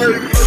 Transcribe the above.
murder.